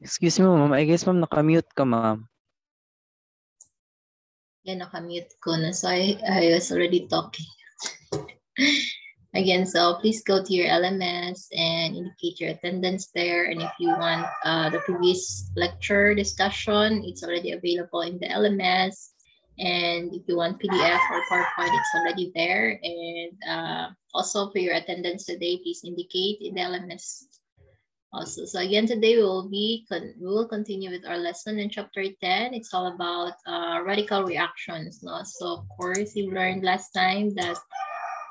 Excuse me, ma'am. I guess, ma'am, nakamute ka, ma'am. Yeah, nakamute ko na. So I, I was already talking. Again, so please go to your LMS and indicate your attendance there. And if you want uh, the previous lecture discussion, it's already available in the LMS. And if you want PDF or PowerPoint, it's already there. And uh, also for your attendance today, please indicate in the LMS also. So again, today we will be we will continue with our lesson in chapter 10. It's all about uh, radical reactions. No? So of course, you learned last time that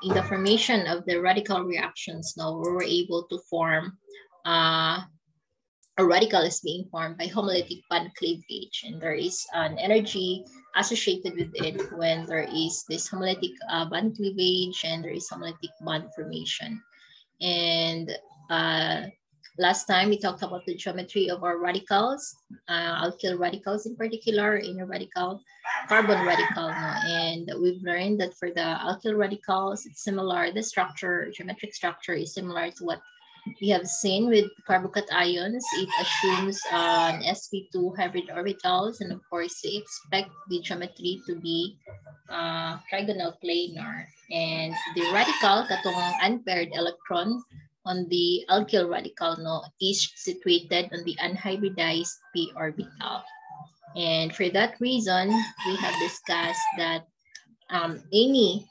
in the formation of the radical reactions, no, we were able to form uh, a radical is being formed by homolytic bond cleavage, and there is an energy associated with it when there is this homolytic uh, bond cleavage and there is homolytic bond formation. And uh, last time we talked about the geometry of our radicals, uh, alkyl radicals in particular, inner radical, carbon radical. And we've learned that for the alkyl radicals, it's similar, the structure, geometric structure is similar to what we have seen with carbocation it assumes uh, an sp2 hybrid orbitals, and of course, we expect the geometry to be uh, trigonal planar. And the radical, katong unpaired electron on the alkyl radical, no, is situated on the unhybridized p orbital. And for that reason, we have discussed that um, any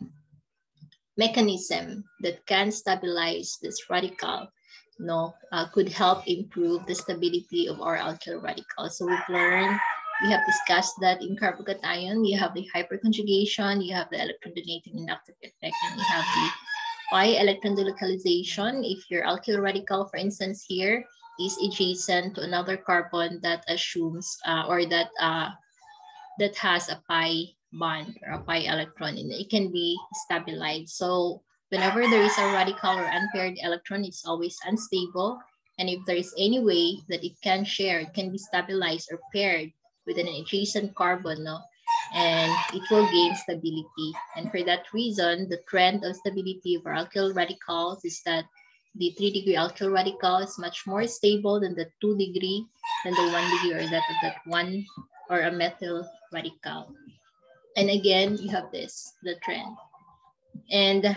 mechanism that can stabilize this radical no, uh, could help improve the stability of our alkyl radical. So we've learned, we have discussed that in carbocation, you have the hyperconjugation, you have the electron donating inductive effect, and you have the pi electron delocalization. If your alkyl radical, for instance, here is adjacent to another carbon that assumes uh, or that uh, that has a pi bond or a pi electron, and it can be stabilized. So Whenever there is a radical or unpaired electron, it's always unstable. And if there is any way that it can share, it can be stabilized or paired with an adjacent carbon, no? And it will gain stability. And for that reason, the trend of stability of alkyl radicals is that the three degree alkyl radical is much more stable than the two degree, than the one degree or that of that one or a methyl radical. And again, you have this, the trend. And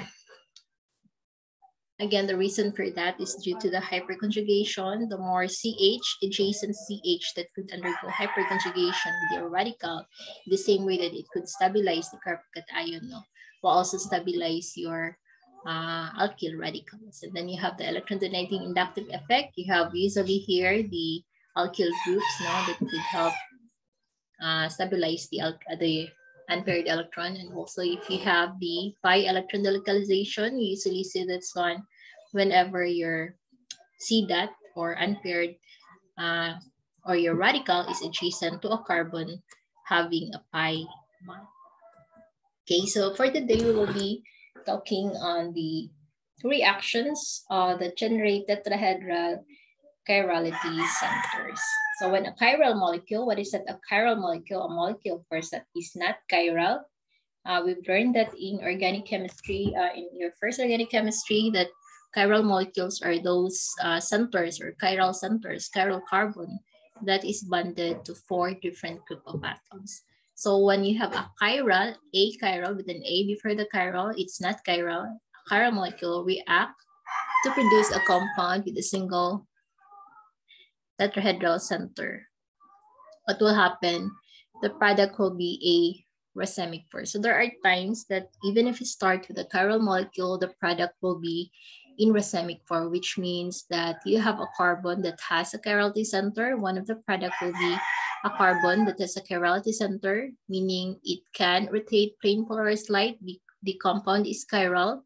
Again, the reason for that is due to the hyperconjugation. The more CH, adjacent CH that could undergo hyperconjugation with your radical, the same way that it could stabilize the carbocation no? will also stabilize your uh, alkyl radicals. And then you have the electron donating inductive effect. You have usually here the alkyl groups no, that could help uh, stabilize the, the unpaired electron. And also if you have the pi electron delocalization, you usually see this one whenever your C dot or unpaired uh, or your radical is adjacent to a carbon having a pi bond. Okay, so for today we will be talking on the reactions uh, that generate tetrahedral chirality centers. So when a chiral molecule, what is that a chiral molecule? A molecule first that is not chiral. Uh, we've learned that in organic chemistry, uh, in your first organic chemistry, that chiral molecules are those uh, centers or chiral centers, chiral carbon that is bonded to four different group of atoms. So when you have a chiral, a chiral with an A before the chiral, it's not chiral. A chiral molecule react to produce a compound with a single tetrahedral center, what will happen? The product will be a racemic form. So there are times that even if you start with a chiral molecule, the product will be in racemic form, which means that you have a carbon that has a chirality center. One of the product will be a carbon that has a chirality center, meaning it can rotate plane polarized light. The compound is chiral.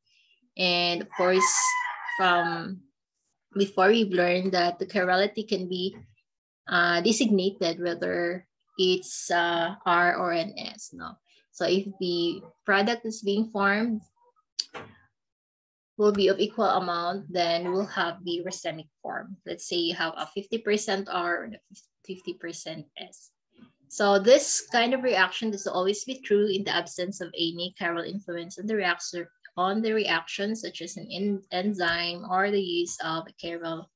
And of course, from before we've learned that the chirality can be uh, designated whether it's uh, R or an S. No? So if the product is being formed will be of equal amount, then we'll have the racemic form. Let's say you have a 50% R and a 50% S. So this kind of reaction is always be true in the absence of any chiral influence on the reactor on the reaction, such as an enzyme or the use of a chiral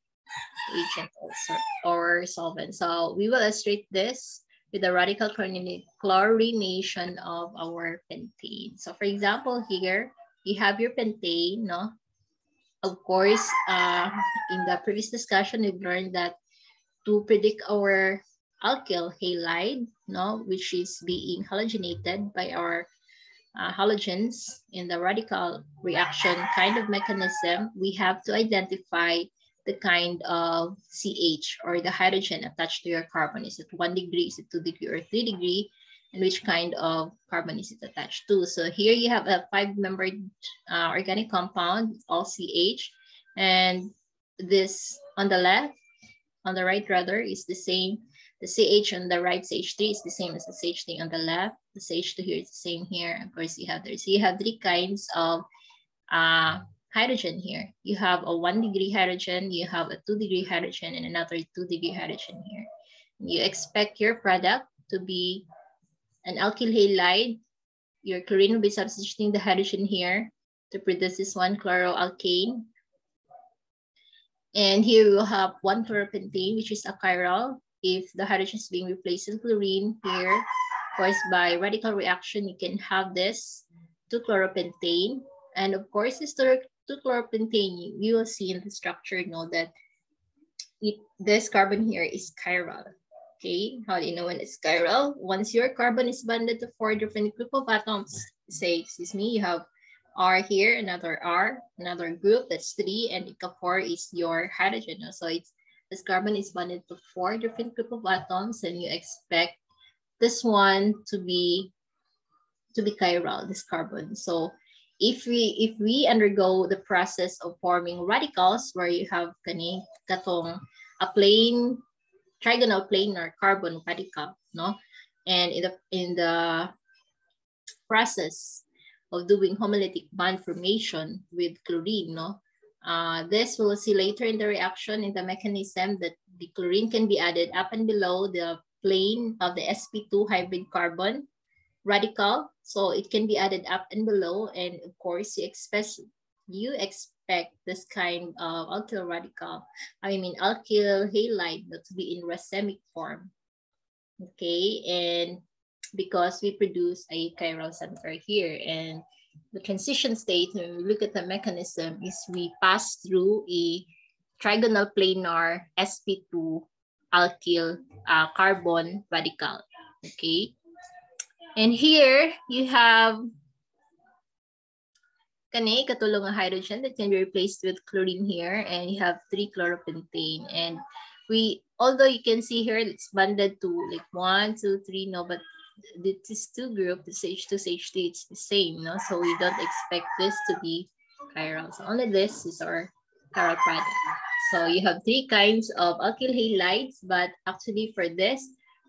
agent also or solvent. So we will illustrate this with the radical chlorination of our pentane. So for example, here you have your pentane, no? Of course, uh, in the previous discussion, we've learned that to predict our alkyl halide, no, which is being halogenated by our uh, halogens in the radical reaction kind of mechanism, we have to identify the kind of CH or the hydrogen attached to your carbon. Is it one degree, is it two degree or three degree? And which kind of carbon is it attached to? So here you have a five-membered uh, organic compound, all CH. And this on the left, on the right rather, is the same. The CH on the right, CH3 is the same as the CH3 on the left. The CH2 here is the same here. Of course, you have there. So you have three kinds of uh, hydrogen here. You have a one degree hydrogen, you have a two degree hydrogen, and another two degree hydrogen here. You expect your product to be an alkyl halide. Your chlorine will be substituting the hydrogen here to produce this one chloroalkane. And here we will have one chloropentane, which is a chiral. If the hydrogen is being replaced with chlorine here, caused by radical reaction, you can have this two chloropentane. And of course, this to chloropentane, you will see in the structure you know that it, this carbon here is chiral. Okay, how do you know when it's chiral? Once your carbon is bonded to four different group of atoms, say, excuse me, you have R here, another R, another group, that's three, and ika four is your hydrogen. So it's this carbon is bonded to four different group of atoms, and you expect this one to be to be chiral, this carbon. So if we if we undergo the process of forming radicals where you have kani katong a plane trigonal planar carbon radical no and in the in the process of doing homolytic bond formation with chlorine no uh, this we'll see later in the reaction in the mechanism that the chlorine can be added up and below the plane of the sp2 hybrid carbon radical. So it can be added up and below. And of course, you expect, you expect this kind of alkyl radical, I mean alkyl halide to be in racemic form. Okay, and because we produce a chiral center here and the transition state, when we look at the mechanism, is we pass through a trigonal planar sp2 alkyl uh, carbon radical. Okay, and here you have kani katulong hydrogen that can be replaced with chlorine here and you have three chloropentane and we although you can see here it's bonded to like one two three no but this two group the CH2 CH3 it's the same no so we don't expect this to be chiral so only this is our chiral product so you have three kinds of alkyl halides but actually for this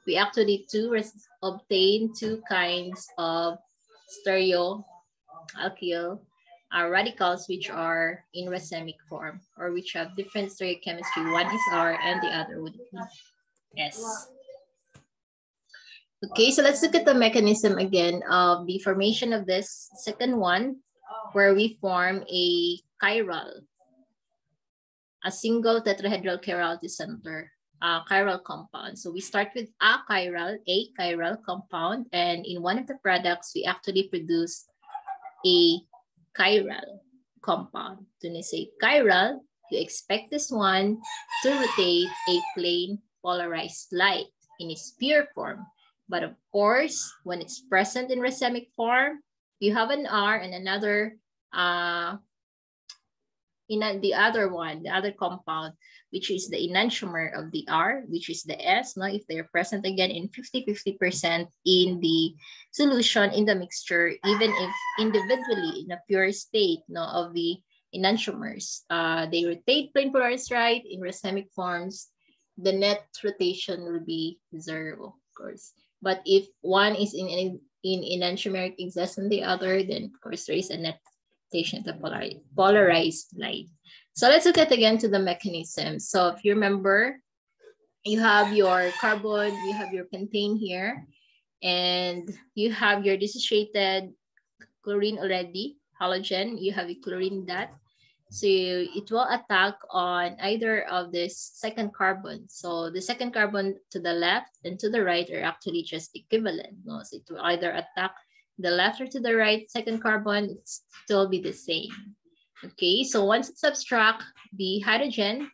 we actually do obtain two kinds of stereo alkyl uh, radicals which are in racemic form or which have different stereochemistry. One is R and the other would be S. Okay, so let's look at the mechanism again of the formation of this second one where we form a chiral, a single tetrahedral chirality center a chiral compound. So we start with a chiral, a chiral compound, and in one of the products, we actually produce a chiral compound. When you say chiral, you expect this one to rotate a plane polarized light in its pure form. But of course, when it's present in racemic form, you have an R and another uh, in the other one, the other compound, which is the enantiomer of the R, which is the S, no, if they're present again in 50-50% in the solution, in the mixture, even if individually in a pure state no, of the enantiomers, uh, they rotate plane polarized right in racemic forms, the net rotation will be zero, of course. But if one is in, in, in enantiomeric excess than the other, then of course there is a net rotation of the polarized light. So let's look at again to the mechanism. So if you remember, you have your carbon, you have your pentane here, and you have your dissociated chlorine already, halogen, you have a chlorine dot, So it will attack on either of this second carbon. So the second carbon to the left and to the right are actually just equivalent. No? So it will either attack the left or to the right second carbon, it still be the same. Okay, so once it subtract the hydrogen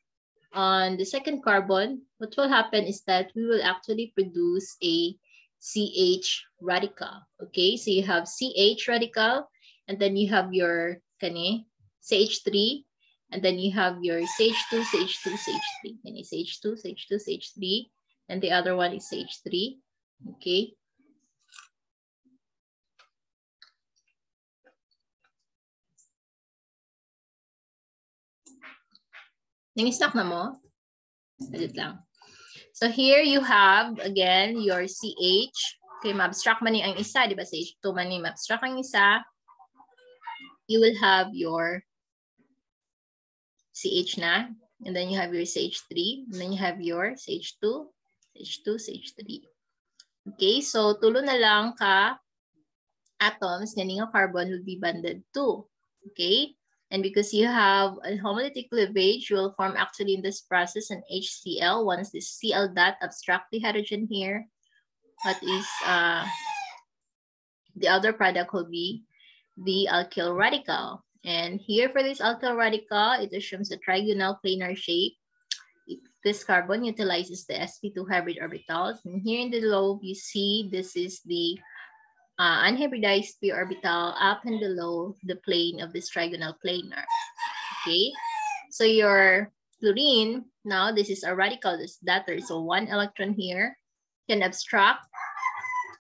on the second carbon, what will happen is that we will actually produce a CH radical. Okay, so you have CH radical, and then you have your kani, CH3, and then you have your CH2, CH2, CH3. And it's CH2, CH2, CH3, and the other one is CH3. Okay. Nangisnak na mo? Edit lang. So here you have, again, your CH. Okay, ma-abstract man ang isa, di ba? CH2 man ni ma-abstract ang isa. You will have your CH na. And then you have your CH3. And then you have your CH2, CH2, CH3. Okay, so tulo na lang ka atoms na nga carbon will be bonded to. Okay, and because you have a homolytic cleavage, you will form actually in this process an HCl. Once this Cl dot abstract the hydrogen here, what is uh, the other product will be the alkyl radical. And here for this alkyl radical, it assumes a trigonal planar shape. This carbon utilizes the sp2 hybrid orbitals. And here in the lobe, you see this is the uh, unhybridized p orbital up and below the plane of this trigonal planar. Okay, so your fluorine, now this is a radical, this there is So one electron here can abstract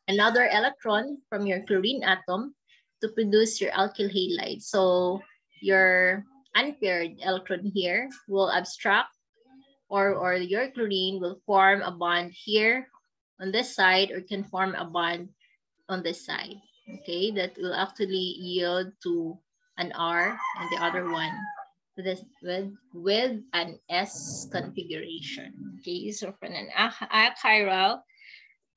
another electron from your chlorine atom to produce your alkyl halide. So your unpaired electron here will abstract or, or your chlorine will form a bond here on this side or can form a bond on this side. Okay, that will actually yield to an R and the other one with, with, with an S configuration. Okay, so for an achiral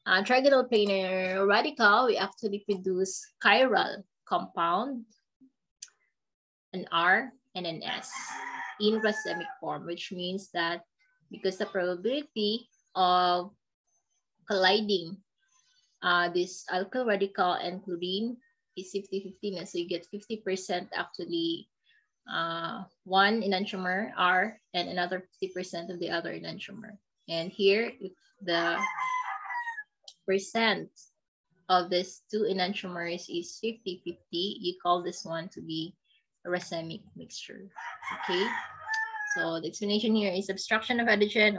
uh, trigonal planar radical, we actually produce chiral compound, an R and an S in racemic form, which means that because the probability of colliding uh, this alkyl radical and chlorine is 50-50 so you get 50% actually uh, one enantiomer R and another 50% of the other enantiomer. And here, if the percent of these two enantiomers is 50-50, you call this one to be a racemic mixture. Okay? So the explanation here is abstraction of hydrogen.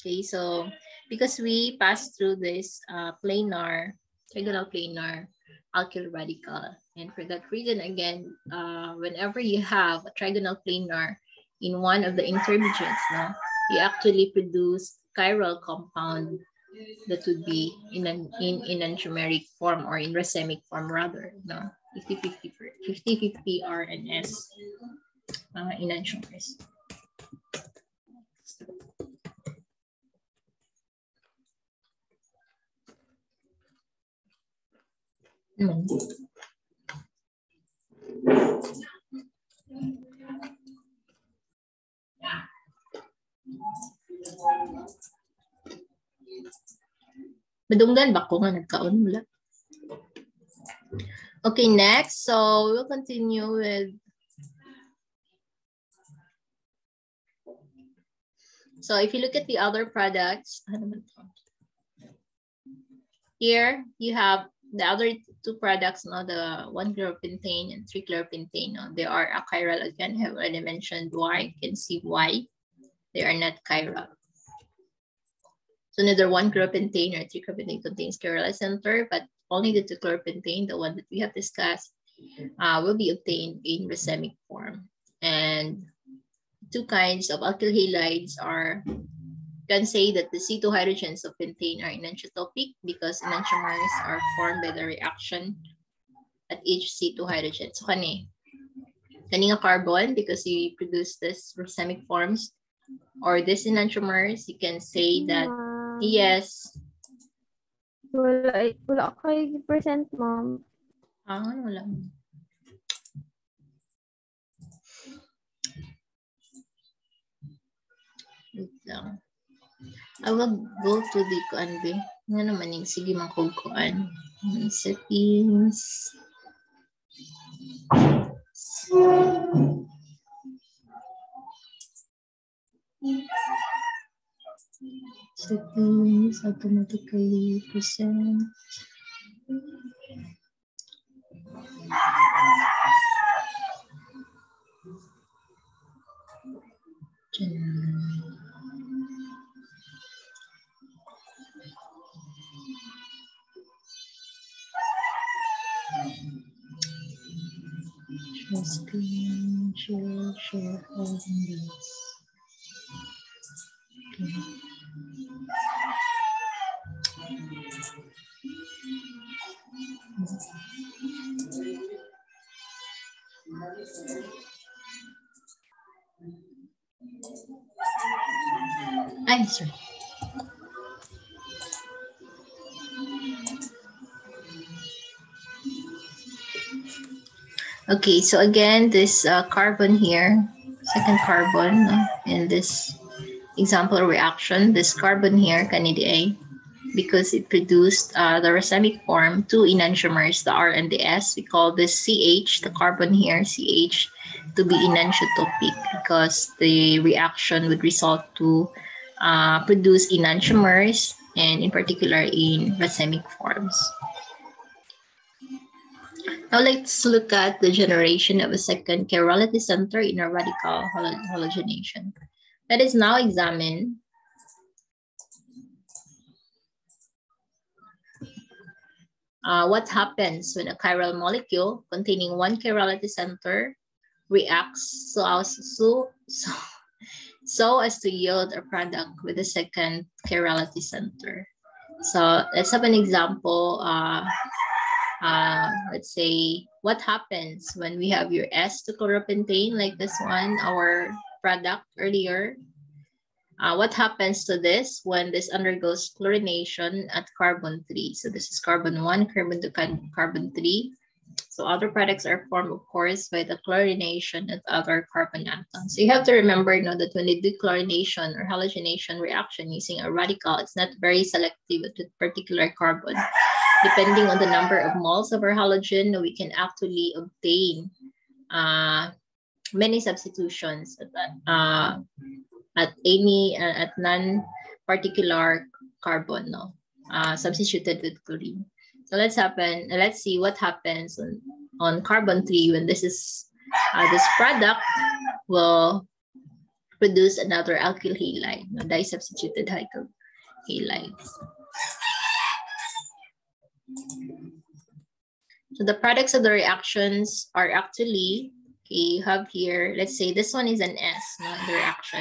Okay, so because we pass through this uh, planar, trigonal planar alkyl radical. And for that reason, again, uh, whenever you have a trigonal planar in one of the intermediates, no, you actually produce chiral compound that would be in an in, in enantiomeric form or in racemic form rather, no, 50-50 50-50 R and S uh, enantiomers. Hmm. Madunggan ba ko nga nagkaon mula? Okay, next. So we'll continue with So if you look at the other products, here you have the other two products, no, the one chloropentane and three chloropentane, no, they are achiral again. I have already mentioned why. You can see why they are not chiral. So neither one chloropentane or three chloropentane contains chiral center, but only the two chloropentane, the one that we have discussed, uh, will be obtained in racemic form. And two kinds of alkyl halides are can say that the C2 hydrogens of pentane are enantiotopic because enantiomers are formed by the reaction at each C2 hydrogen. So kani, kani nga carbon because you produce this racemic forms or this enantiomers, you can say that. Um, yes. Wala, wala kay present, ma'am. Ah, wala. Wait lang. I will go to the kuanbe. Nga naman yung sige makugkuan. Settings. Settings. Settings automatically present. Share screen, share, holding this. Okay. I'm sorry. Okay, so again, this uh, carbon here, second carbon no, in this example reaction, this carbon here, can it A, because it produced uh, the racemic form, two enantiomers, the R and the S. We call this CH, the carbon here, CH, to be enantiotopic because the reaction would result to uh, produce enantiomers and in particular in racemic forms. Now let's look at the generation of a second chirality center in a radical hal- halogenation. Let us now examine uh, what happens when a chiral molecule containing one chirality center reacts so as, so, so, so as to yield a product with a second chirality center. So let's have an example. Uh, uh, let's say what happens when we have your S-2-chloropentane like this one, our product earlier. Uh, what happens to this when this undergoes chlorination at carbon 3? So this is carbon 1, carbon 2, carbon 3. So other products are formed, of course, by the chlorination of other carbon atoms. So you have to remember you know, that when they do chlorination or halogenation reaction using a radical, it's not very selective to particular carbon. Depending on the number of moles of our halogen, we can actually obtain uh, many substitutions uh, at any, uh, at non-particular carbon, no? Uh, substituted with chlorine. So let's happen. Let's see what happens on, on carbon three when this is uh, this product will produce another alkyl halide, no, disubstituted alkyl halides. So the products of the reactions are actually okay. You have here. Let's say this one is an S, no, the reaction.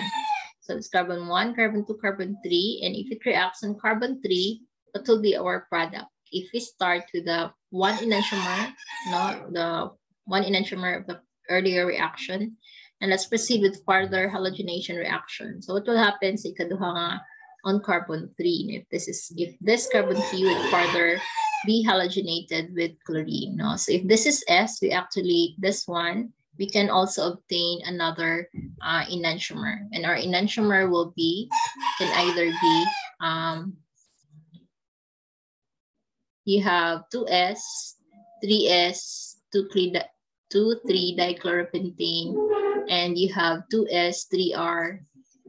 So it's carbon one, carbon two, carbon three, and if it reacts on carbon three, what will be our product? if we start with the one enantiomer, no, the one enantiomer of the earlier reaction, and let's proceed with further halogenation reaction. So what will happen sa ikaduha nga on carbon 3 if this is if this carbon 3 would further be halogenated with chlorine. No? So if this is S, we actually, this one, we can also obtain another uh, enantiomer. And our enantiomer will be, can either be um, you have 2S, 3S, 2, 3, 2, 3 dichloropentane, and you have 2S, 3R,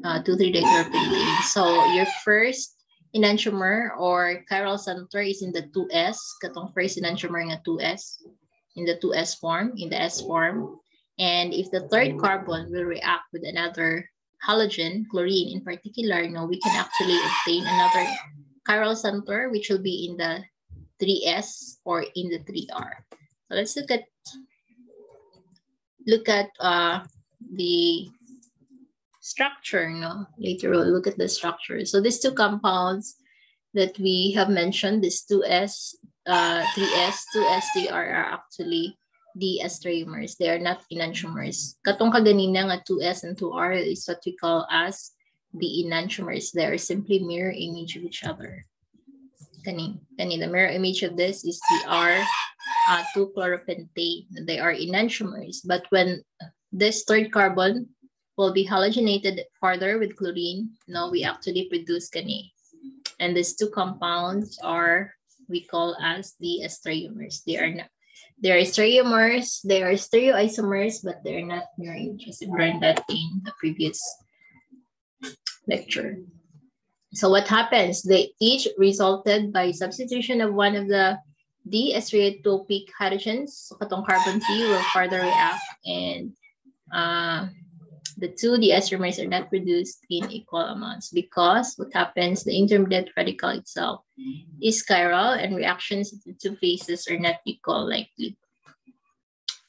uh, 2, 3 dichloropentane. So your first enantiomer or chiral center is in the 2S, katong first enantiomer nga 2S, in the 2S form, in the S form. And if the third carbon will react with another halogen, chlorine in particular, no, we can actually obtain another chiral center, which will be in the 3S or in the 3R. So let's look at look at uh, the structure. you No, later we'll look at the structure. So these two compounds that we have mentioned, this 2S, uh, 3S, 2S, 3R are actually diastereomers. They are not enantiomers. Katong kaganina nga 2S and 2R is what we call as the enantiomers. They are simply mirror image of each other. Kani, kani, the mirror image of this is the R uh, 2 chloropentane. They are enantiomers. But when this third carbon will be halogenated further with chlorine. Now we actually produce kani. And these two compounds are, we call as diastereomers. They are not, they are stereomers, they are stereoisomers, but they're not mirror Just learned that in the previous lecture. So what happens? They each resulted by substitution of one of the diastereotopic hydrogens. So carbon T will further react and uh, the two D-isomers are not produced in equal amounts because what happens, the intermediate radical itself mm-hmm. is chiral and reactions of the two phases are not equal likely.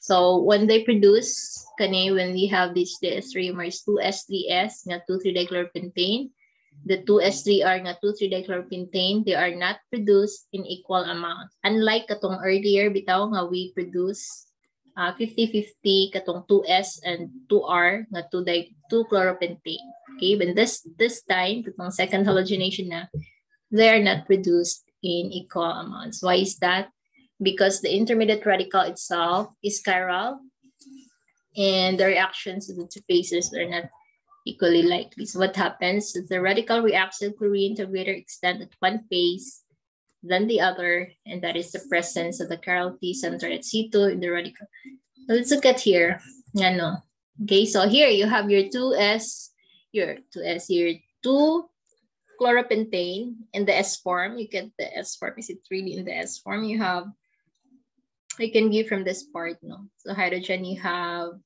So when they produce, kani, when we have these D-isomers 2S3S, nga 2,3-dichloropentane, the 2S3 are nga 2,3-dichloropentane, they are not produced in equal amounts. Unlike katong earlier, bitaw nga we produce 50-50 uh, katong 2S and 2R nga 2-chloropentane. Okay, but this this time, katong second halogenation na, they are not produced in equal amounts. Why is that? Because the intermediate radical itself is chiral and the reactions of the two phases are not equally likely. So what happens is the radical reacts to greater extent at one phase than the other, and that is the presence of the T center at C2 in the radical. Let's look at here. Ano. Okay, so here you have your 2S, your 2S here, 2 chloropentane in the S form. You get the S form. Is it really in the S form? You have, you can view from this part, no? So hydrogen, you have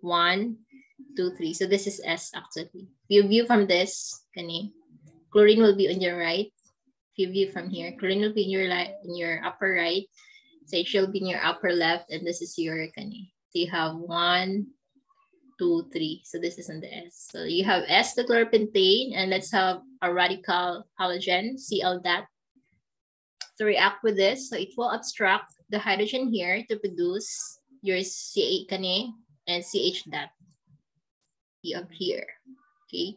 one, two, three. So this is S actually. You view from this, kani, chlorine will be on your right you view from here, chlorine will be in your light in your upper right, sage will be in your upper left, and this is your kani. So you have one, two, three. So this is on the S. So you have S the chloropentane, and let's have a radical halogen, Cl dot to react with this. So it will abstract the hydrogen here to produce your CH kani and CH that up here. Okay.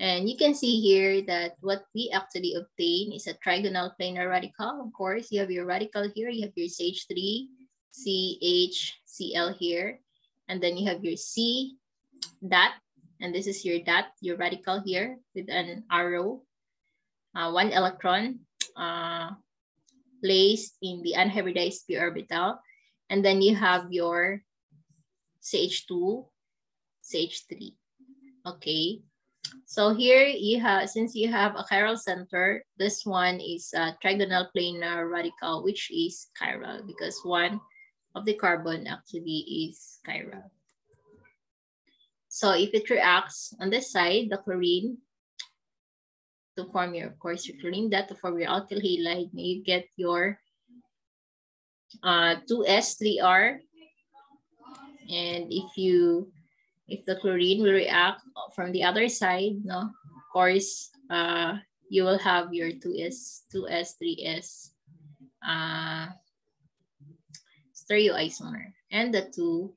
And you can see here that what we actually obtain is a trigonal planar radical. Of course, you have your radical here, you have your CH3, CHCl here, and then you have your C dot, and this is your dot, your radical here with an arrow, uh, one electron uh, placed in the unhybridized p orbital. And then you have your CH2, CH3, okay? So here you have, since you have a chiral center, this one is a trigonal planar radical, which is chiral because one of the carbon actually is chiral. So if it reacts on this side, the chlorine, to form your, of course, your chlorine, that to form your alkyl halide, you get your uh, 2S3R. And if you if the chlorine will react from the other side, no, of course, uh, you will have your 2S, 2S, 3S uh, stereoisomer. And the two,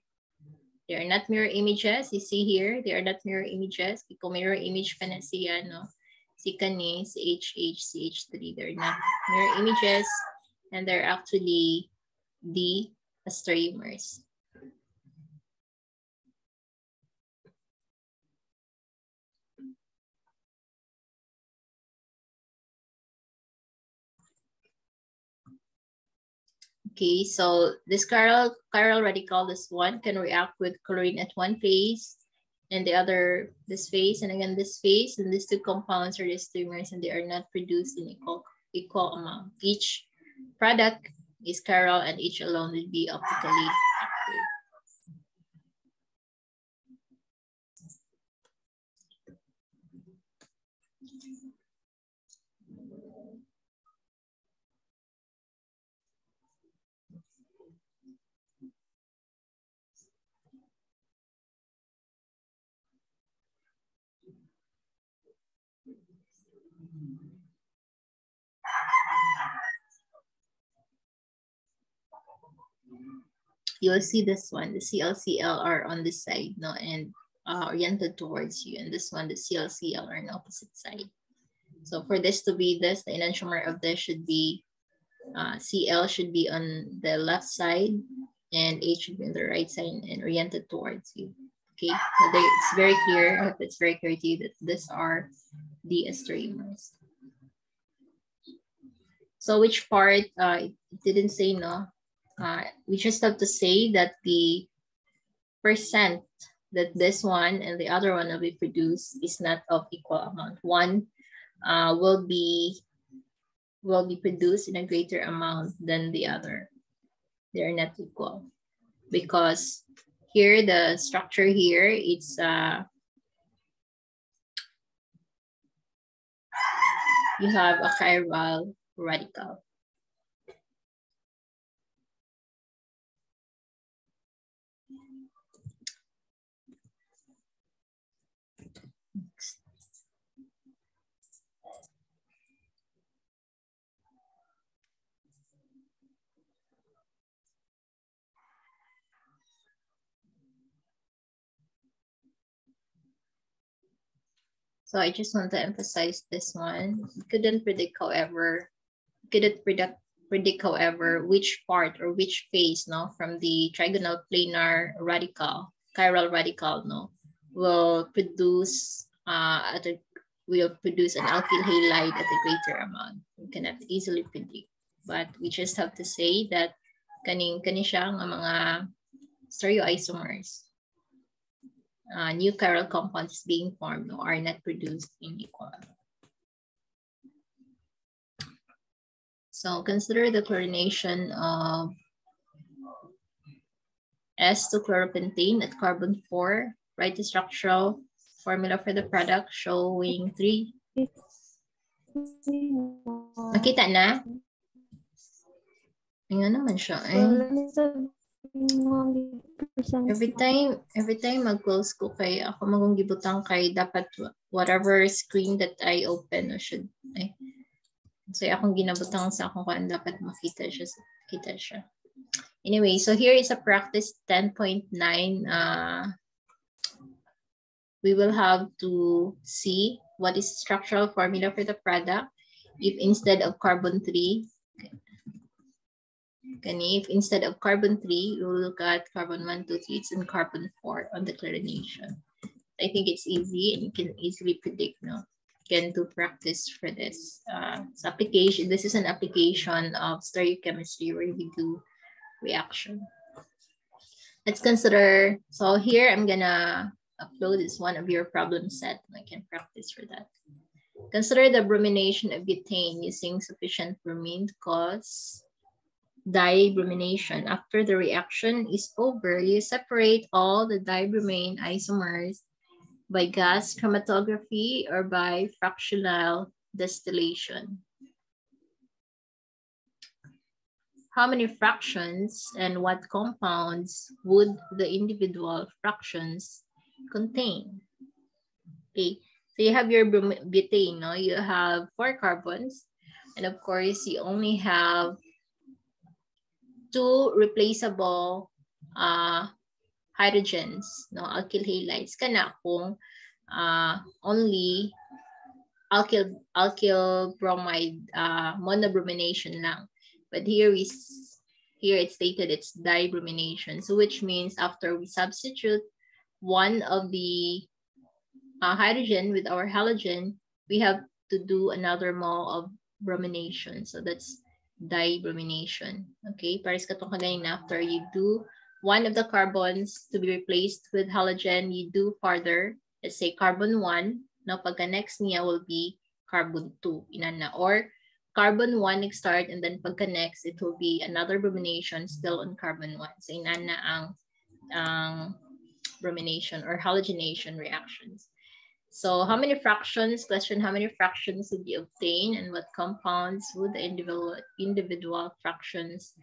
they are not mirror images. You see here, they are not mirror images. Because mirror image pa na siya, no? Si kani, si HH, CH3, they're not mirror images. And they're actually the stereomers. Okay, so this chiral, chiral radical, this one can react with chlorine at one phase and the other, this phase, and again, this phase, and these two compounds are diastereomers and they are not produced in equal, equal amount. Each product is chiral and each alone will be optically you'll see this one, the CLCL are on this side, no, and uh, oriented towards you, and this one, the CLCL are on opposite side. So for this to be this, the enantiomer of this should be, uh, CL should be on the left side, and H should be on the right side and oriented towards you. Okay, so they, it's very clear. It's very clear to you that these are diastereomers. So which part, uh, it didn't say no. Uh, we just have to say that the percent that this one and the other one will be produced is not of equal amount. One uh, will be will be produced in a greater amount than the other. They're not equal because here the structure here it's uh, you have a chiral radical. So I just want to emphasize this one. Couldn't predict, however, couldn't predict, predict, however, which part or which phase, no, from the trigonal planar radical, chiral radical, no, will produce uh, at a, will produce an alkyl halide at a greater amount. We cannot easily predict, but we just have to say that kaning kani siya nga mga stereoisomers uh, new chiral compounds being formed or are not produced in equal. So consider the chlorination of S2-chloropentane at carbon 4. Write the structural formula for the product showing 3. Nakita na? Nga naman siya. Eh. Every time, every time mag-close ko kay ako magong gibutang kay dapat whatever screen that I open or should ay so akong ginabutang sa akong kuan dapat makita siya kita siya. Anyway, so here is a practice 10.9 uh we will have to see what is structural formula for the product if instead of carbon 3 Kani, if instead of carbon 3, you look at carbon 1, 2, 3, it's in carbon 4 on the chlorination. I think it's easy and you can easily predict, no? You can do practice for this. Uh, application, this is an application of stereochemistry where we do reaction. Let's consider, so here I'm gonna upload this one of your problem set. I can practice for that. Consider the bromination of butane using sufficient bromine to cause dibromination. After the reaction is over, you separate all the dibromine isomers by gas chromatography or by fractional distillation. How many fractions and what compounds would the individual fractions contain? Okay, so you have your butane, no? you have four carbons, and of course you only have two replaceable uh, hydrogens, no, alkyl halides, kana kung uh, only alkyl, alkyl bromide uh, monobromination lang. But here here it's stated it's dibromination. So which means after we substitute one of the uh, hydrogen with our halogen, we have to do another mole of bromination. So that's dibromination. Okay, pares katong kanina after you do one of the carbons to be replaced with halogen, you do further, let's say carbon 1, now pagka next niya will be carbon 2, inana. Or carbon 1 next start and then pagka next, it will be another bromination still on carbon 1. So inana ang, ang bromination or halogenation reactions. So how many fractions, question, how many fractions would you obtain and what compounds would the individual, individual fractions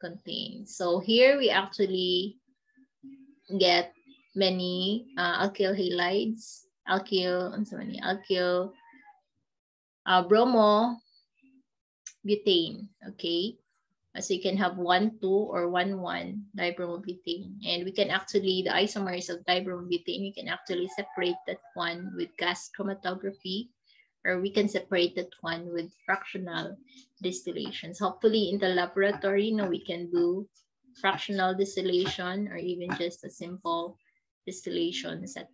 contain? So here we actually get many uh, alkyl halides, alkyl, I'm sorry, alkyl uh, bromo butane, okay? So you can have 1, 2 or 1, 1 dibromobutane. And we can actually, the isomers of dibromobutane, we can actually separate that one with gas chromatography or we can separate that one with fractional distillations. Hopefully in the laboratory, you know, we can do fractional distillation or even just a simple distillation setup.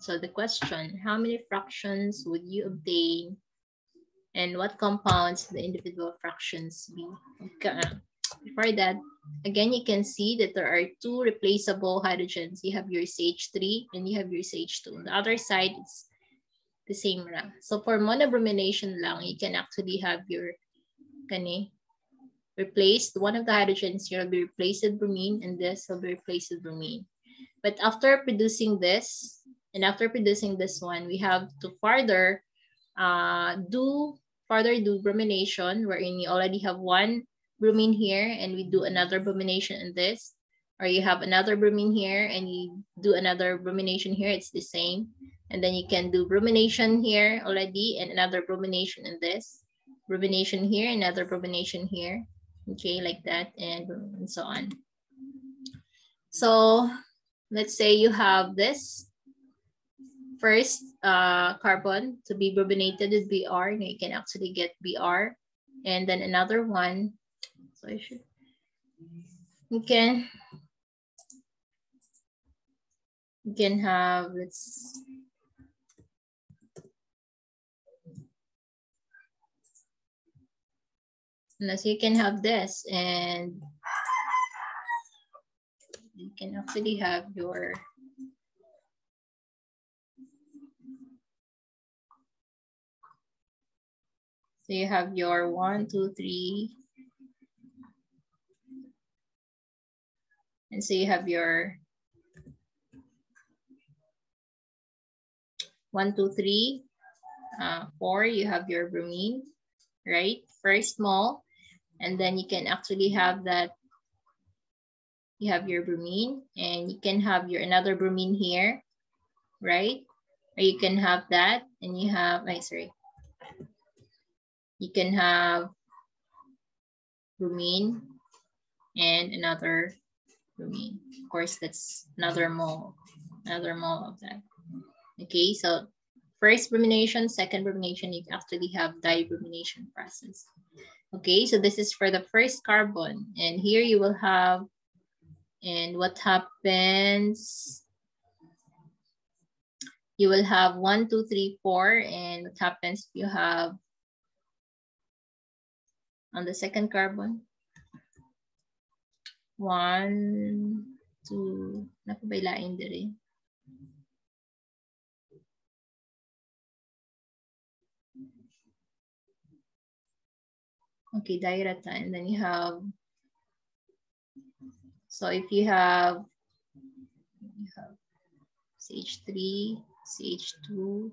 So the question, how many fractions would you obtain and what compounds the individual fractions be? Okay. Before that, again, you can see that there are two replaceable hydrogens. You have your CH3 and you have your CH2. On the other side, it's the same lang. So for monobromination lang, you can actually have your kani, replaced, one of the hydrogens here will be replaced with bromine and this will be replaced with bromine. But after producing this, and after producing this one, we have to further uh, do further do bromination wherein you already have one bromine here and we do another bromination in this or you have another bromine here and you do another bromination here, it's the same. And then you can do bromination here already and another bromination in this. Bromination here, another bromination here. Okay, like that and, and so on. So let's say you have this first uh, carbon to be brominated with Br. You can actually get Br. And then another one. So I should, you can, you can have, let's, unless you can have this and you can actually have your So you have your one, two, three. And so you have your one, two, three, uh, four, you have your bromine, right? Very small. And then you can actually have that, you have your bromine and you can have your another bromine here, right? Or you can have that and you have, I sorry, you can have bromine and another bromine. Of course, that's another mole, another mole of that. Okay, so first bromination, second bromination, you actually have dibromination process. Okay, so this is for the first carbon. And here you will have, and what happens, you will have one, two, three, four, and what happens if you have on the second carbon. One, two, napabailain diri. Eh. Okay, dirata, and then you have, so if you have, you have CH3, CH2,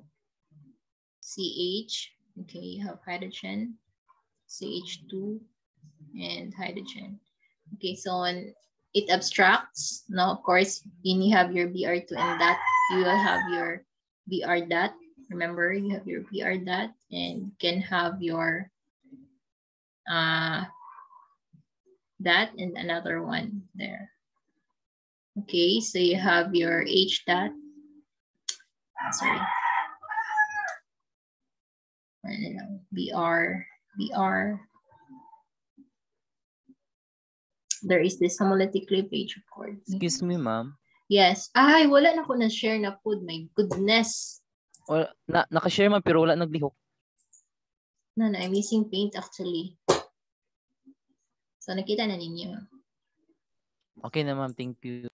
CH, okay, you have hydrogen, CH2, and hydrogen. Okay, so when it abstracts, now of course, you have your Br2 and that, you will have your Br dot. Remember, you have your Br dot and can have your uh, that and another one there. Okay, so you have your H dot. Sorry. BR BR. There is this homolytic cleavage of course. Excuse me, ma'am. Yes. Ay, wala na ko na-share na food. My goodness. Wala, na, nakashare man pero wala naglihok. No, no, I'm missing paint actually. So, nakita na ninyo. Okay na, ma'am. Thank you.